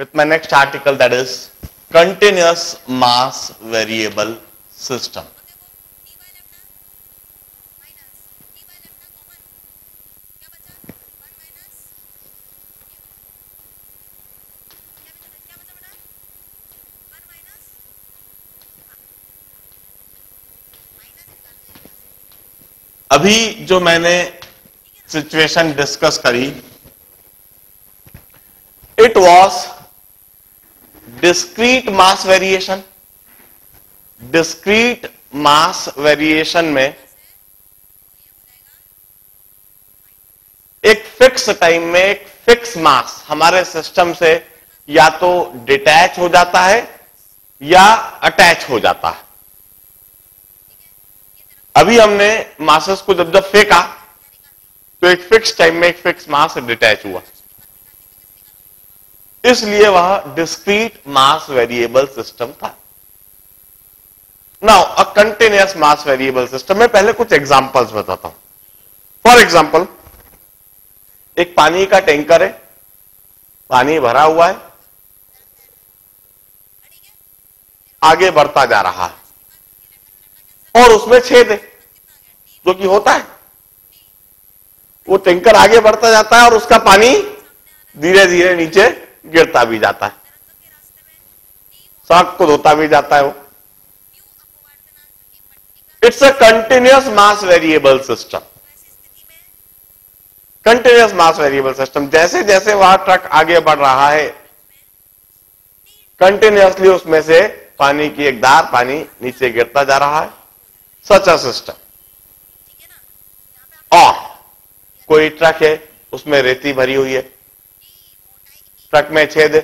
with my next article that is continuous mass variable system. अभी जो मैंने situation discuss करी it was discrete mass variation discrete mass variation में एक fix time में एक फिक्स मास हमारे सिस्टम से या तो डिटैच हो जाता है या अटैच हो जाता है। अभी हमने मासेस को जब जब फेंका तो एक फिक्स टाइम में एक फिक्स मास डिटैच हुआ। इसलिए वह डिस्क्रीट मास वेरिएबल सिस्टम था। Now a continuous mass variable system में पहले कुछ एग्जांपल्स बताता हूँ। फॉर एग्जांपल एक पानी का टैंकर है, पानी भरा हुआ है, आगे बढ़ता जा रहा है, और उसमें छेद है, जो कि होता है। वो टैंकर आगे बढ़ता जाता है और उसका पानी धीरे धीरे नीचे गिरता भी जाता है। सड़क को धोता भी जाता है वो। It's a continuous mass variable system continuous mass variable system जैसे जैसे वह ट्रक आगे बढ़ रहा है कंटिन्यूसली उसमें से पानी की एक धार पानी नीचे गिरता जा रहा है। सच अ सिस्टम और कोई ट्रक है, उसमें रेती भरी हुई है। ट्रक में छेद।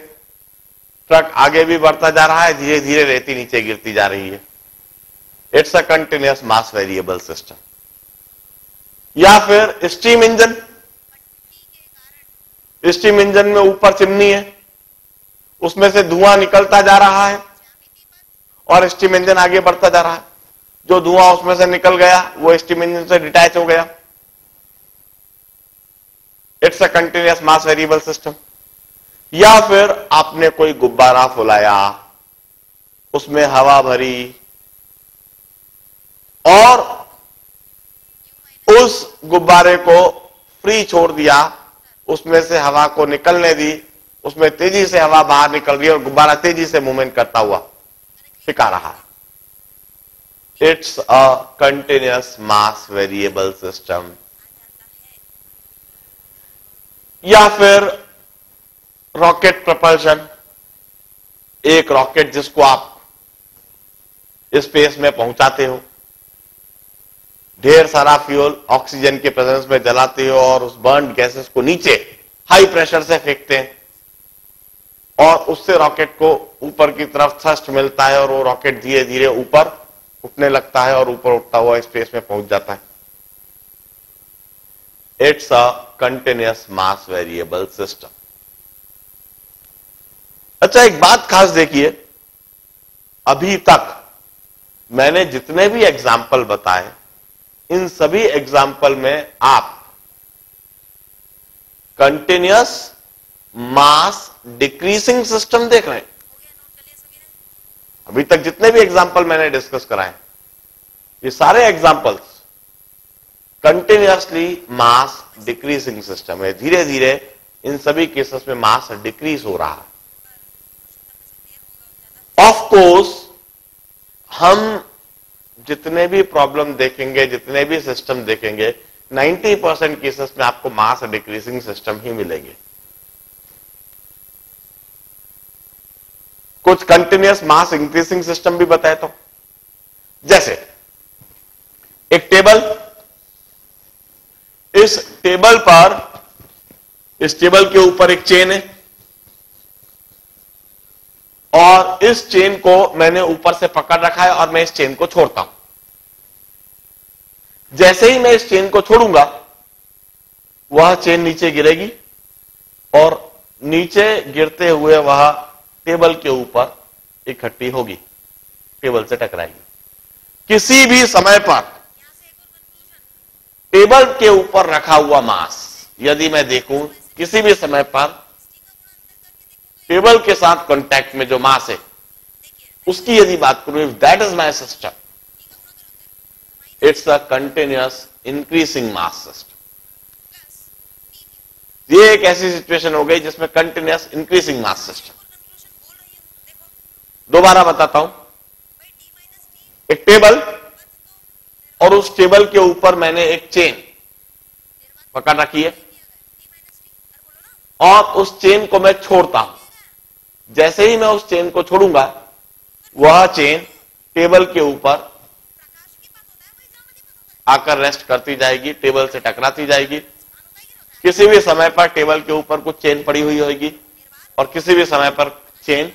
ट्रक आगे भी बढ़ता जा रहा है धीरे धीरे रेती नीचे गिरती जा रही है। It's a continuous mass variable system या फिर स्टीम इंजन स्टीम इंजन में ऊपर चिमनी है। उसमें से धुआँ निकलता जा रहा है और स्टीम इंजन आगे बढ़ता जा रहा है। जो धुआँ उसमें से निकल गया, वो स्टीम इंजन से डिटैच हो गया। It's a continuous mass variable system या फिर आपने कोई गुब्बारा फुलाया, उसमें हवा भरी, और उस गुब्बारे को फ्री छोड़ दिया, उसमें से हवा को निकलने दी, उसमें तेज़ी से हवा बाहर निकल रही और गुब्बारा तेज़ी से मूवमेंट करता हुआ टिका रहा। It's a continuous mass variable system या फिर रॉकेट प्रपल्शन एक रॉकेट जिसको आप स्पेस में पहुंचाते हो। ढेर सारा फ्यूल ऑक्सीजन के प्रेजेंस में जलाते हो और उस बर्न गैसेस को नीचे हाई प्रेशर से फेंकते हैं। और उससे रॉकेट को ऊपर की तरफ़ थ्रस्ट मिलता है और वो रॉकेट धीरे धीरे ऊपर उठने लगता है और ऊपर उठता हुआ स्पेस में पहुँच जाता है। It's a continuous mass variable system अच्छा एक बात खास देखिए। अभी तक मैंने जितने भी एग्ज़ाम्पल बताए, इन सभी एग्ज़ाम्पल में आप कंटिन्यूस मास डिक्रीसिंग सिस्टम देख रहे हैं। अभी तक जितने भी एग्ज़ाम्पल मैंने डिस्कस कराए, ये सारे examples continuously mass decreasing system है। धीरे धीरे इन सभी केसेस में मास डिक्रीज हो रहा है। ऑफ़ कोर्स हम जितने भी प्रॉब्लम देखेंगे, जितने भी सिस्टम देखेंगे 90 परसेंट केसेस में आपको मास डिक्रीजिंग सिस्टम ही मिलेंगे। कुछ कंटिन्यूस मास इंक्रीजिंग सिस्टम भी बताए तो। जैसे, एक टेबल इस टेबल पर, इस टेबल के ऊपर एक चेन है। और इस चेन को मैंने ऊपर से पकड़ रखा है और मैं इस चेन को छोड़ता हूँ। जैसे ही मैं इस चेन को छोड़ूँगा, वह चेन नीचे गिरेगी और नीचे गिरते हुए वह टेबल के ऊपर इकट्ठी होगी टेबल से टकराएगी। किसी भी समय पर टेबल के ऊपर रखा हुआ मास यदि मैं देखूँ, किसी भी समय पर टेबल के साथ कांटेक्ट में जो मास है उसकी यदि बात करूँ if that is my system it's a continuous increasing mass system ये एक ऐसी सिचुएशन हो गई जिसमें कंटिन्यूस इंक्रीसिंग मास सिस्टम दोबारा बताता हूँ। एक टेबल और उस टेबल के ऊपर मैंने एक चेन पकड़ रखी है। और उस चेन को मैं छोड़ता हूँ। जैसे ही मैं उस चेन को छोड़ूँगा, वह चेन टेबल के ऊपर आकर रेस्ट करती जाएगी टेबल से टकराती जाएगी। किसी भी समय पर टेबल के ऊपर कुछ चेन पड़ी हुई होगी और किसी भी समय पर चेन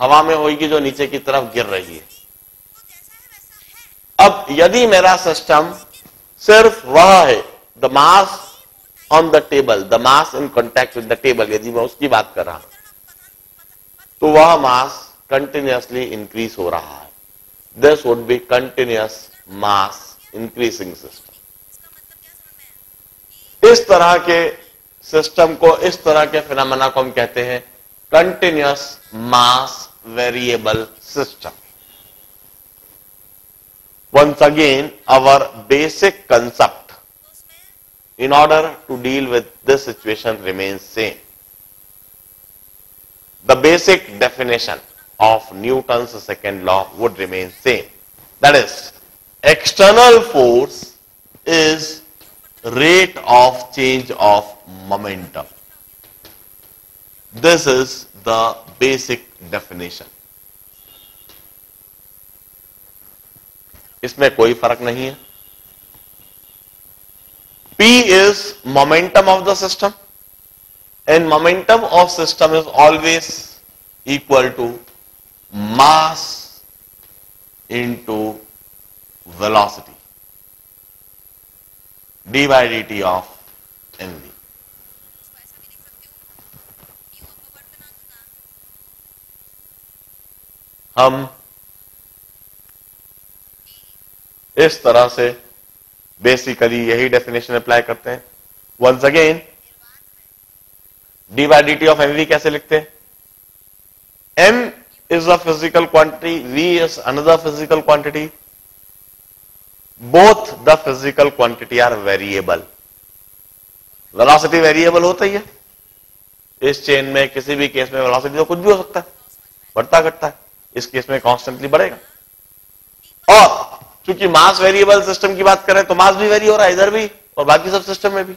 हवा में होगी जो नीचे की तरफ़ गिर रही है। अब यदि मेरा सिस्टम सिर्फ़ वह है the mass on the table the mass in contact with the table यदि मैं उसकी बात कर रहा हूँ तो वह मास कंटिन्यूसली इंक्रीज हो रहा है। This would be continuous mass increasing system इस तरह के सिस्टम को, इस तरह के फिनमिना को हम कहते हैं continuous mass variable system once again, our basic concept in order to deal with this situation remains same the basic definition of newton's second law would remain same that is external force is rate of change of momentum. This is the basic definition. इसमें कोई फर्क नहीं है P is momentum of the system And momentum of system is always equal to mass into velocity by d t of n हम इस तरह से basically यही डेफिनेशन अप्लाई करते हैं once again d by d t of m v कैसे लिखते हैं? M is a physical quantity v is another physical quantity both the physical quantity are variable velocity variable होता ही है। इस चेन में, किसी भी केस में वेलोसिटी तो कुछ भी हो सकता है। बढ़ता, घटता है इस केस में कॉन्स्टेंटली बढ़ेगा। और, चूँकि मास वेरिएबल सिस्टम की बात करें तो मास भी वेरी हो रहा है, इधर भी, और बाकी सब सिस्टम में भी।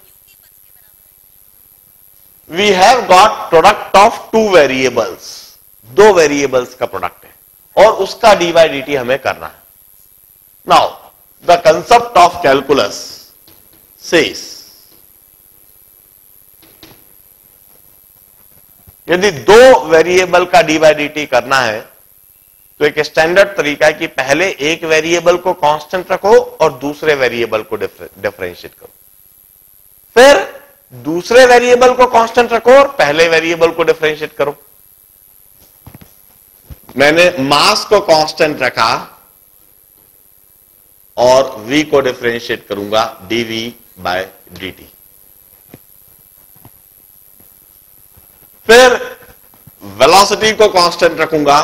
We have got product of two variables दो वेरिएबल्स का प्रोडक्ट है। और उसका डी डी टी हमें करना है। Now the concept of calculus says, यदि दो वेरिएबल का डी डी टी करना है तो एक स्टैंडर्ड तरीका है कि पहले एक वेरिएबल को कांस्टेंट रखो और दूसरे वेरिएबल को डिफरेंशिएट करो। फिर दूसरे वेरिएबल को कांस्टेंट रखो और पहले वेरिएबल को डिफ्रेंशिएट करो। मैंने मास को कांस्टेंट रखा और v को डिफ्रेंशिएट करूँगा dv बाय dt फिर वेलोसिटी को कांस्टेंट रखूँगा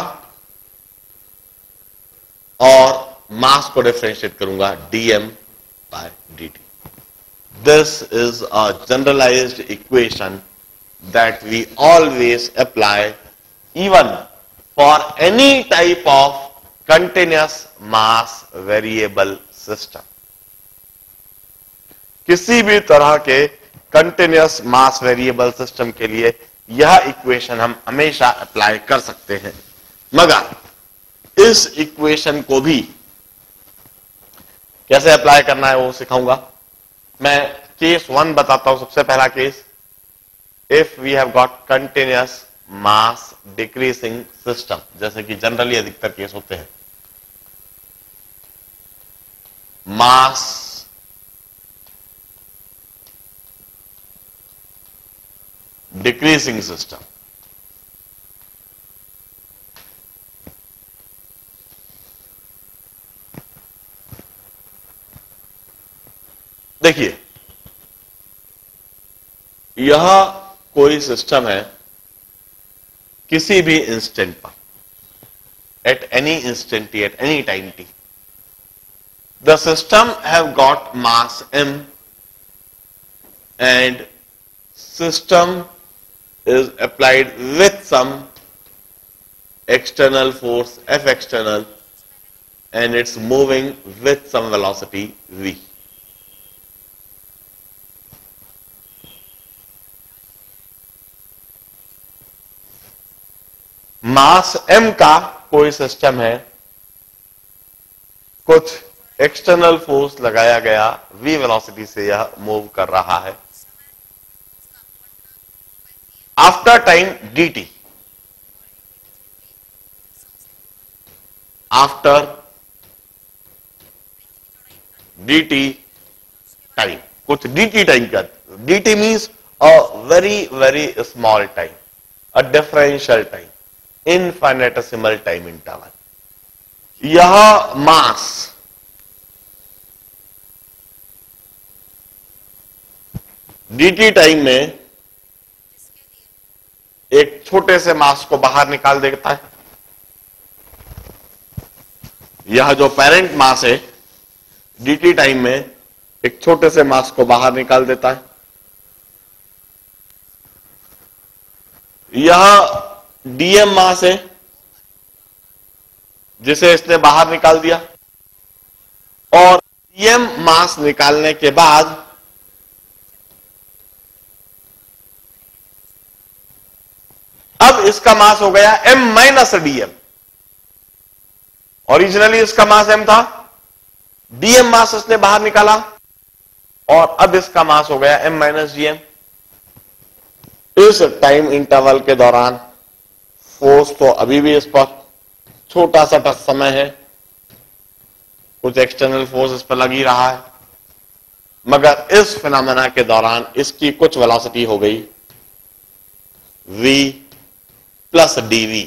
और मास को डिफ्रेंशिएट करूँगा dm by dt this is a generalized equation that we always apply even for any type of continuous mass variable system किसी भी तरह के कंटिन्यूस मास वेरिएबल सिस्टम के लिए यह इक्वेशन हम हमेशा अप्लाई कर सकते हैं। मगर इस इक्वेशन को भी कैसे अप्लाई करना है वो सिखाऊँगा। मैं केस वन बताता हूँ सबसे पहला case if we have got continuous mass decreasing system जैसे कि जनरली अधिकतर केस होते हैं मास decreasing system. देखिए, यह कोई सिस्टम है किसी भी इंस्टेंट पर at any instant at any time t the system have got mass m and system is applied with some external force, F external, and it's moving with some velocity V. Mass m का कोई system है। कुछ external force लगाया गया we velocity से यह move कर रहा है। After time dt after dt time कुछ dt टाइम का। Dt means a very very small time a differential time infinitesimal time interval यह मास dt टाइम में एक छोटे से मास को बाहर निकाल देता है। यह जो पेरेंट मास है डीटी टाइम में एक छोटे से मास को बाहर निकाल देता है। यह डीएम मास है जिसे इसने बाहर निकाल दिया। और डीएम मास निकालने के बाद अब इसका मास हो गया एम माइनस डीएम ओरिजिनली इसका मास एम था डीएम मास इसने बाहर निकाला, और अब इसका मास हो गया एम माइनस डीएम इस टाइम इंटरवल के दौरान फोर्स तो अभी भी इस पर छोटा सा टच समय है। कुछ एक्सटर्नल फोर्स इस पर लगी रहा है। मगर इस फिनोमेना के दौरान इसकी कुछ वेलोसिटी हो गई। V प्लस डीवी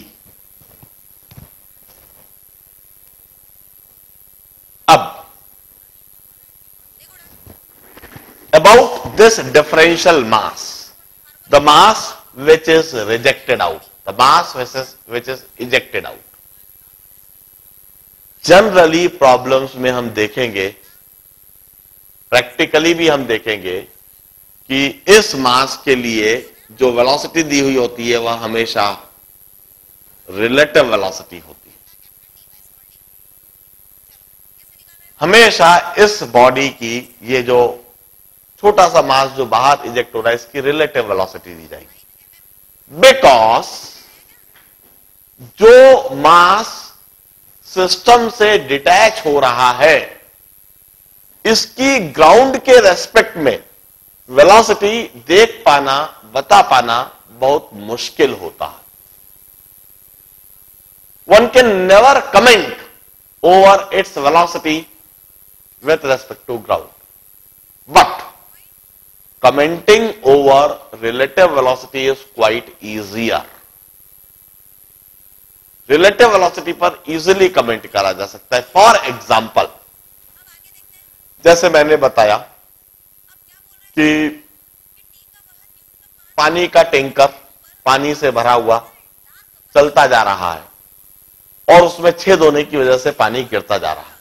अब about this differential mass the mass which is rejected out the mass which is ejected out. Generally problems में हम देखेंगे प्रैक्टिकली भी हम देखेंगे, कि इस मास के लिए जो वेलोसिटी दी हुई होती है, वह हमेशा रिलेटिव वेलोसिटी होती है। हमेशा इस बॉडी की ये जो छोटा सा मास जो बाहर इजेक्ट हो रहा है, इसकी रिलेटिव वेलोसिटी दी जाएगी। बिकॉज़ जो मास सिस्टम से डिटैच हो रहा है, इसकी ग्राउंड के रेस्पेक्ट में वेलोसिटी देख पाना, बता पाना बहुत मुश्किल होता है one can never comment over its velocity with respect to ground. But commenting over relative velocity is quite easier. Relative velocity पर इजीली कमेंट करा जा सकता है फॉर एग्ज़ाम्पल जैसे मैंने बताया कि पानी का टैंकर पानी से भरा हुआ चलता जा रहा है और उसमें छेद होने की वजह से पानी गिरता जा रहा है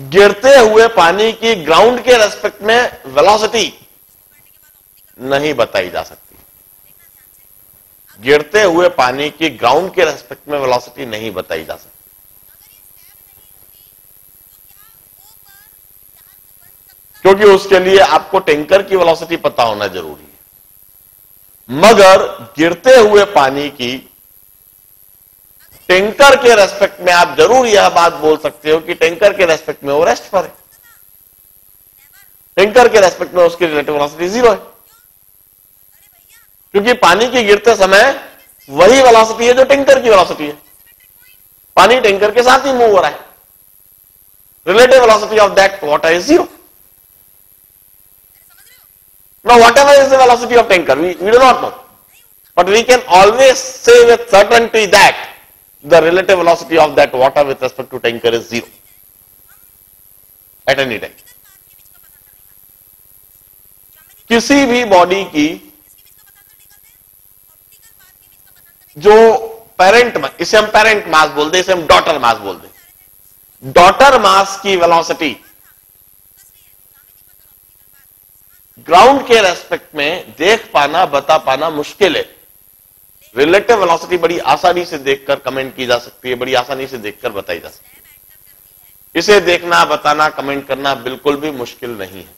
गिरते हुए पानी की ग्राउंड के रेस्पेक्ट में वेलोसिटी नहीं बताई जा सकती। गिरते हुए पानी की ग्राउंड के रेस्पेक्ट में वेलोसिटी नहीं बताई जा सकती। क्योंकि उसके लिए आपको टैंकर की वेलोसिटी पता होना ज़रूरी है। मगर गिरते हुए पानी की टैंकर के रेस्पेक्ट में आप ज़रूर यह बात बोल सकते हो कि टैंकर के रेस्पेक्ट में वो रेस्ट पर है। टैंकर के रेस्पेक्ट में उसकी रिलेटिव वेलोसिटी ज़ीरो है। क्योंकि पानी की गिरते समय वही वेलोसिटी है जो टैंकर की वेलोसिटी है। पानी टैंकर के साथ ही मूव हो। रहा है relative velocity of that water is zero. Whatever is the velocity of tanker, we, we do not know. But we can always say with certainty that the relative velocity of that water with respect to tanker is zero at any time. किसी भी body की जो parent इसे हम parent मास बोलते इसे हम daughter मास बोलते डॉटर मास की वेलोसिटी ग्राउंड के रेस्पेक्ट में देख पाना, बता पाना मुश्किल है रिलेटिव वेलोसिटी बड़ी आसानी से देखकर कमेंट की जा सकती है, बड़ी आसानी से देखकर बताई जा सकती है। इसे देखना, बताना कमेंट करना बिल्कुल भी मुश्किल नहीं है।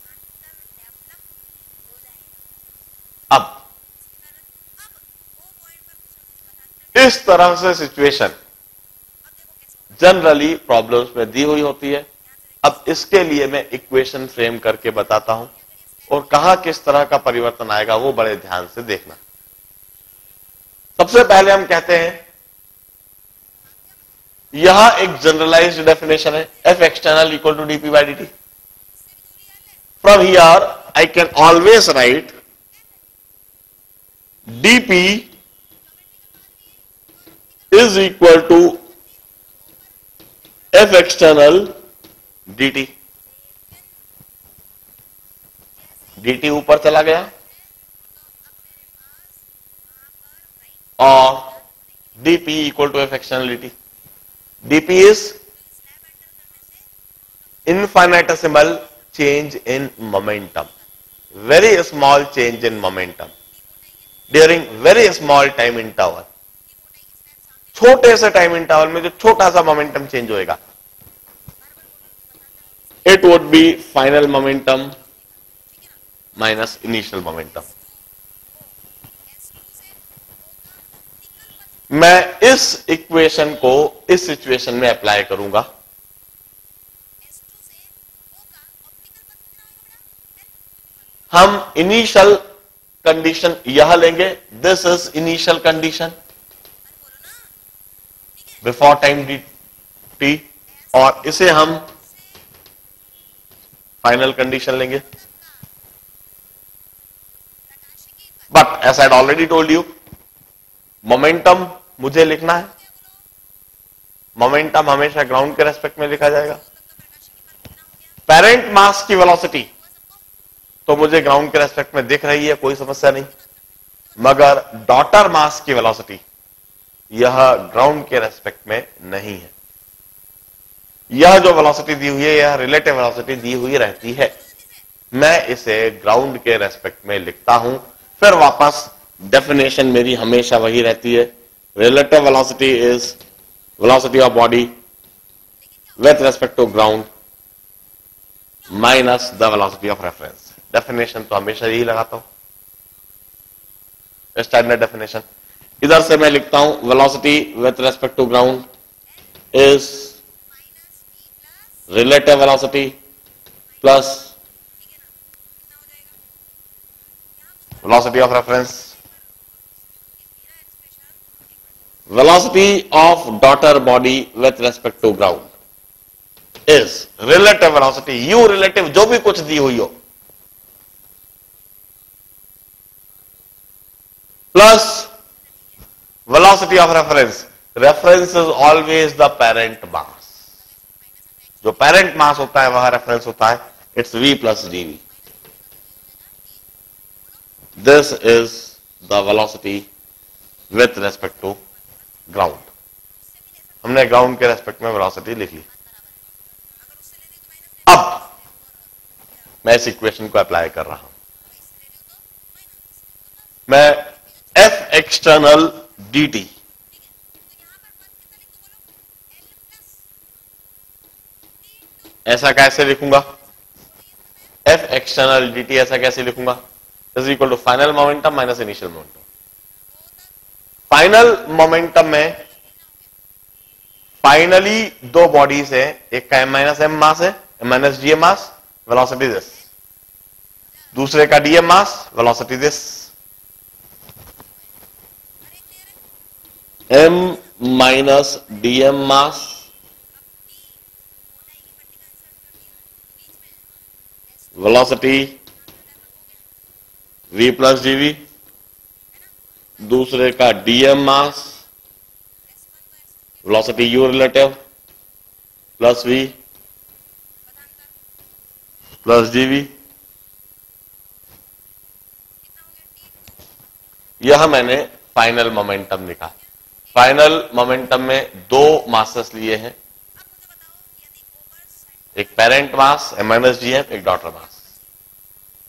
अब, इस तरह से सिचुएशन जनरली प्रॉब्लम्स में दी हुई होती है। अब इसके लिए मैं इक्वेशन फ्रेम करके बताता हूँ और कहा किस तरह का परिवर्तन आएगा वो बड़े ध्यान से देखना। सबसे पहले हम कहते हैं, यह एक जनरलाइज्ड डेफिनेशन है F external equal to dp by d t from here I can always write dp is equal to F external d t d t ऊपर चला गया। और dp equal to f externality. dp is infinitesimal change in momentum. Very small change in momentum during very small time interval. छोटे से time interval में जो छोटा सा मोमेंटम चेंज होएगा it would be final momentum minus initial momentum मैं इस equation को इस सिचुएशन में अप्लाई करूँगा। हम इनिशियल कंडीशन यह लेंगे। This is initial condition before time d t और इसे हम फाइनल कंडीशन लेंगे। But as I already told you momentum मुझे लिखना है। मोमेंटम हमेशा ग्राउंड के रेस्पेक्ट में लिखा जाएगा। पेरेंट मास की वेलोसिटी तो मुझे ग्राउंड के रेस्पेक्ट में दिख रही है, कोई समस्या नहीं। मगर डॉटर मास की वेलोसिटी यह ग्राउंड के रेस्पेक्ट में नहीं है। यह जो वेलोसिटी दी हुई है, यह रिलेटिव वेलोसिटी दी हुई रहती है। मैं इसे ग्राउंड के रेस्पेक्ट में लिखता हूँ, फिर वापस डेफिनेशन मेरी हमेशा वही रहती है। Relative velocity is velocity of body with respect to ground minus the velocity of reference definition तो हमेशा यही लगाता हूँ स्टैंडर्ड डेफिनेशन इधर से मैं लिखता हूँ velocity with respect to ground is relative velocity plus velocity of reference velocity of daughter body with respect to ground is relative velocity u relative जो भी कुछ दी हुई हो plus velocity of reference reference is always the parent mass जो parent mass होता है वह reference होता है it's v plus dv this is the velocity with respect to ground हमने ग्राउंड के रेस्पेक्ट में वेलोसिटी लिख ली। अब मैं इस इक्वेशन को अप्लाई कर रहा हूँ। मैं एफ़ एक्सटर्नल डी टी ऐसा कैसे लिखूँगा? एफ़ एक्सटर्नल डी टी ऐसा कैसे लिखूँगा? Is equal to final momentum minus initial momentum final momentum में फाइनली दो बॉडीज है, एक का एम माइनस एम मास है m minus dm mass velocity this दूसरे का dm mass velocity this m minus dm mass velocity v plus dv दूसरे का dm mass velocity u relative plus v plus dv यह मैंने final momentum लिखा। Final momentum में दो masses लिए हैं। एक parent mass m minus g m एक डॉटर मास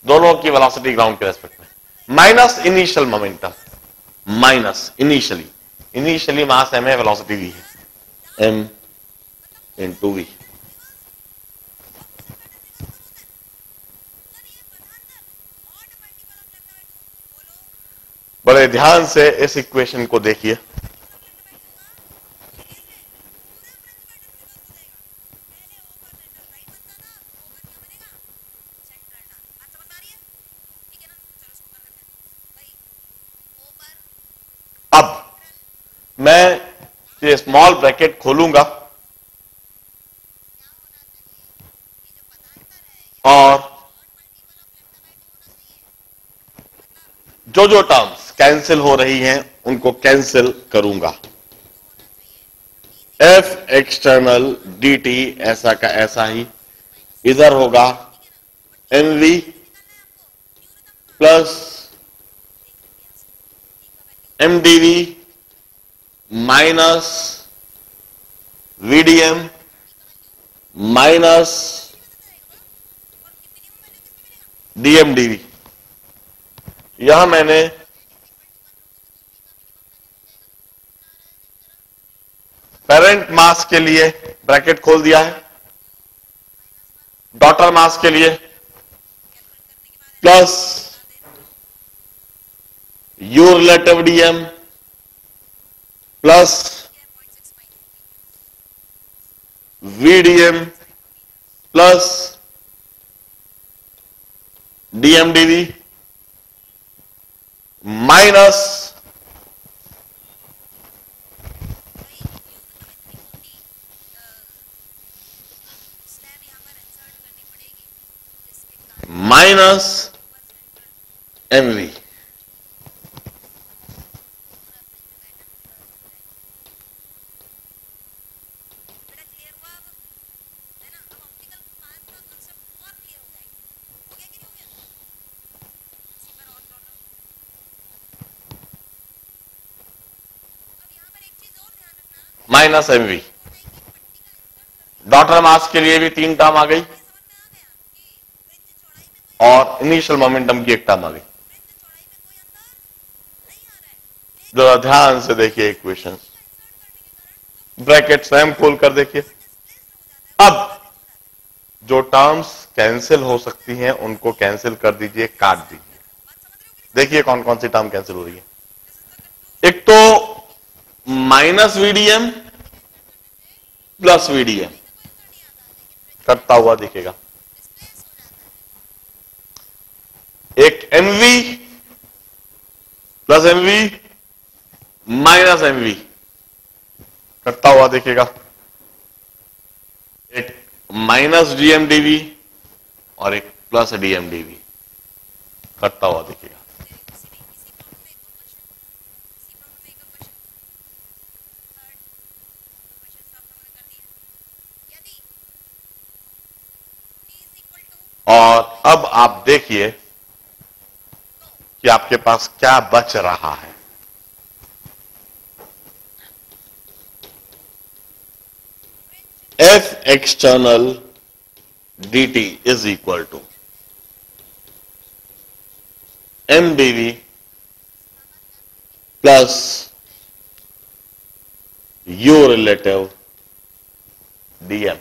दोनों की वेलोसिटी ग्राउंड के रेस्पेक्ट में। Minus initial momentum minus initially initially mass m है वेलोसिटी वी है एम इन टू वी बड़े ध्यान से इस इक्वेशन को देखिए अब मैं ये स्मॉल ब्रैकेट खोलूँगा। और जो जो टर्म्स कैंसिल हो रही हैं, उनको कैंसिल करूँगा। एफ़ एक्सटर्नल डी टी ऐसा का ऐसा ही। इधर होगा m v plus m d v minus v dm minus dm dv यहाँ मैंने पेरेंट मास के लिए ब्रैकेट खोल दिया है डॉटर मास के लिए plus u relative dm plus v dm plus dm dv minus minus mv minus m v daughter mass के लिए भी तीन टर्म आ गई। और इनिशियल मोमेंटम की एक टर्म आ गई। जरा ध्यान से देखिए इक्वेशन ब्रैकेट स्वयं खोल कर देखिए। अब जो टर्म्स कैंसिल हो सकती हैं, उनको कैंसिल कर दीजिए, काट दीजिए। देखिए कौन कौन सी टर्म कैंसिल हो रही है। एक तो माइनस वीडीएम प्लस वीडीएम करता हुआ दिखेगा। एक mv plus mv minus mv कटता हुआ दिखेगा। एक माइनस डीएमडीवी और एक प्लस डीएमडीवी करता हुआ दिखेगा। और अब आप देखिए कि आपके पास क्या बच रहा है। F external d t is equal to m v plus u relative dm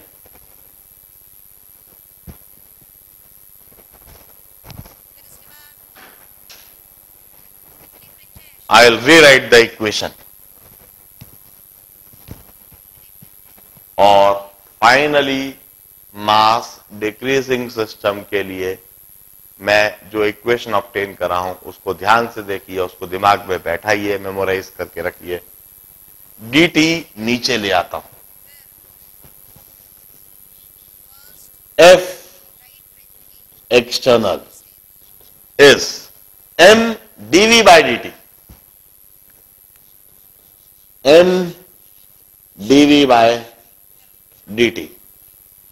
I'll rewrite the equation. और फाइनली मास डिक्रीजिंग सिस्टम के लिए मैं जो इक्वेशन ऑप्टेन कर रहा हूँ, उसको ध्यान से देखिए, उसको दिमाग में बैठाइए मेमोराइज करके रखिए। डी टी नीचे ले आता हूँ। F external is m dv by d t m dv by dt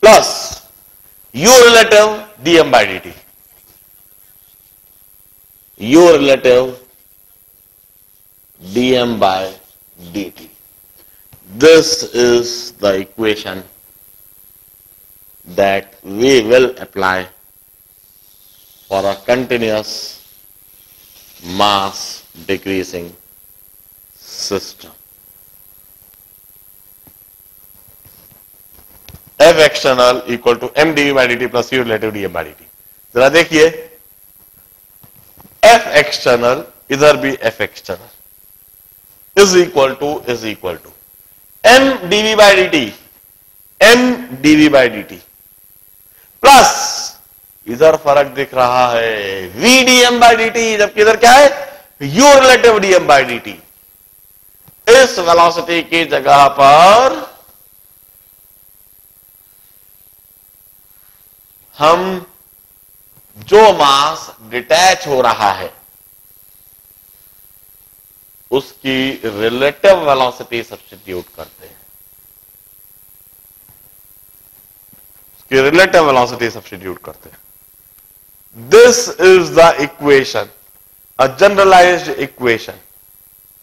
plus u relative dm by dt u relative dm by dt this is the equation that we will apply for a continuous mass decreasing system. F external equal to m dv by d t plus u relative d by d t जरा देखिए। F external इधर भी F external is equal to is equal to m dv by d t m dv by d t plus इधर फ़र्क दिख रहा है। V dm by d t T जबकि इधर क्या है? U relative dm by d t इस वेलोसिटी की जगह पर हम जो मास डिटैच हो रहा है, उसकी रिलेटिव वेलोसिटी सब्सटीट्यूट करते हैं उसकी रिलेटिव वेलोसिटी सब्सटीट्यूट करते हैं this is the equation a generalized equation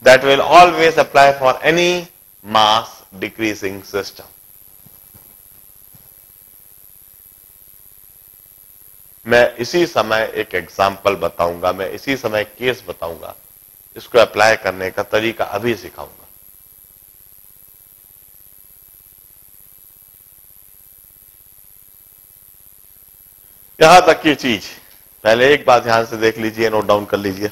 that will always apply for any mass decreasing system. मैं इसी समय एक एग्ज़ाम्पल बताऊँगा, मैं इसी समय केस बताऊँगा। इसको अप्लाई करने का तरीका अभी सिखाऊँगा। यहाँ तक की चीज़। पहले एक बात ध्यान से देख लीजिए नोट डाउन कर लीजिए।